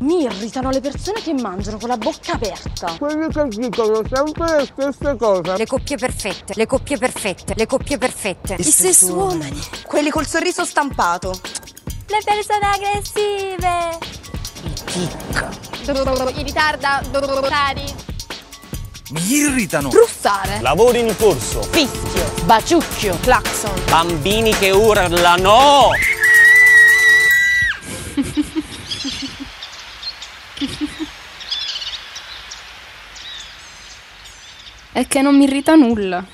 Mi irritano le persone che mangiano con la bocca aperta. Quelli che dicono sempre le stesse cose. Le coppie perfette, le coppie perfette, le coppie perfette. I sessuomani. Quelli col sorriso stampato. Le persone aggressive. I ritarda, cari. Mi irritano. Russare. Lavori in corso. Fischio. Baciucchio. Clacson. Bambini che urlano. È che non mi irrita nulla.